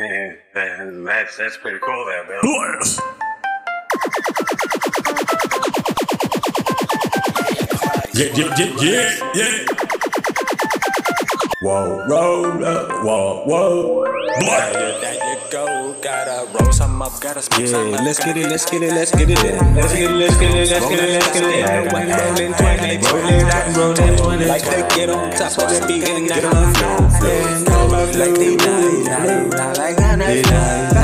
Yeah, that- that's that's pretty cool there, Bill. Blast. Yeah, yeah, yeah, yeah, yeah. Whoa, roll up, whoa, whoa. Blast. There you go, gotta roll some up, gotta smoke some Yeah, let's get it, let's get it, let's get it in. Let's get it, let's get it, let's get it, let's get it in. When rolling 20, rolling that, rolling 20. Like they get on top of the beat and get on flow. Yeah, like they know, like I know,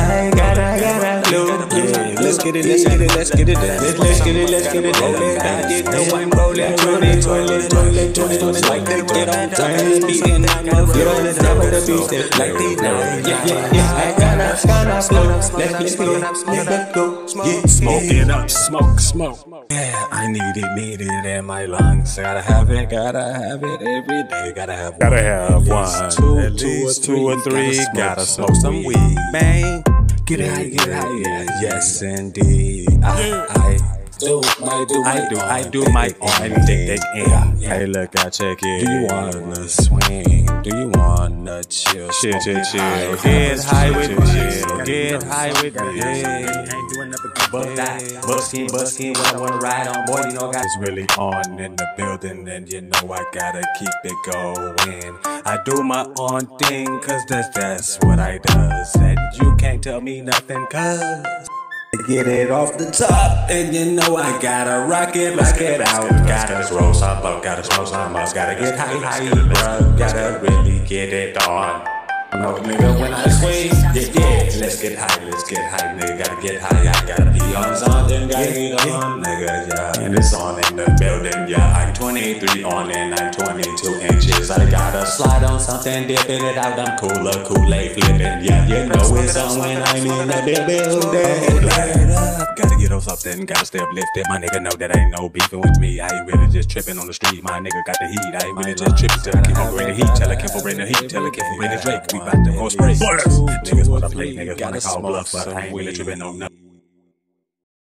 let's get it, let's get it, let's get it in. Let's get it, let's get it in. Rolling that, you know I'm rolling 20, 20, 20, 20, 20. Like they get on the beat and I get on the top of the beat. Like they know, yeah, yeah, yeah. I gotta, gotta, flow. Let's get it, let's go. Yeah, Smoke it up, smoke, smoke. yeah, I need it, need it in my lungs. Gotta have it, gotta have it every day. Gotta have one. Gotta have one. two, two or least two or three. Gotta smoke some weed. Man, get it high, get it high. Yeah, yes, indeed. I, I do, I do, I do, I do my own dick, dick, in. Hey, look, I check it. Do you wanna swing? Do you wanna chill? Chill, chill, chill. Get high with me. Get high with me. Ain't doing nothing but bust that. Buskin', buskin', when I wanna ride on board, you know I got It's really on in the building, and you know I gotta keep it going. I do my own thing, cause that's, that's what I does. And you can't tell me nothing, cause. Get it off the top, and you know I gotta rock it, rock it out. Gotta roll some up, gotta smoke some up, gotta get high, high, bruh. Gotta really get it on. No nigga, when I swing, yeah, yeah. Let's get high, let's get high, nigga. Gotta get high, I gotta 23 on and I'm 22 inches. I gotta Slide on something, dipping it out, I'm cooler, Kool-Aid flipping, yeah. You know it's on when I'm in the building. Gotta get on something, gotta stay uplifted. My nigga know that ain't no beefing with me. I ain't really just tripping on the street. My nigga got the heat. I ain't really just tripping till I keep on bringing the heat. Tell I keep on bringing the heat. Tell I keep on bringing the Drake. We bout to go spray. Niggas wanna play, niggas wanna call bluff, but I ain't really tripping on nothing.